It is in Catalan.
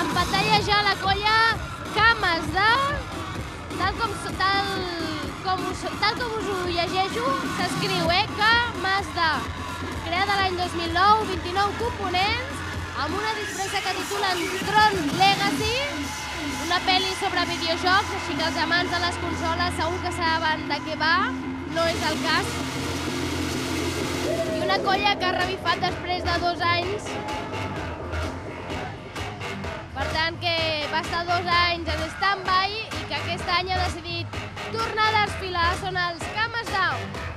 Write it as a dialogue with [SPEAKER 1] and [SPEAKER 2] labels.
[SPEAKER 1] En pantalla ja la colla Cames de... Tal com, tal, com tal com us ho llegeixo, s'escriu, eh? Cames de... Creada l'any 2009, 29 components, amb una disfressa que titulen Tron Legacy, una pel·li sobre videojocs, així que els amants de les consoles segur que saben de què va, no és el cas. I una colla que ha revifat després de dos anys. Tant, que va estar dos anys en stand-by i que aquest any ha decidit tornar a desfilar són els Cames Down.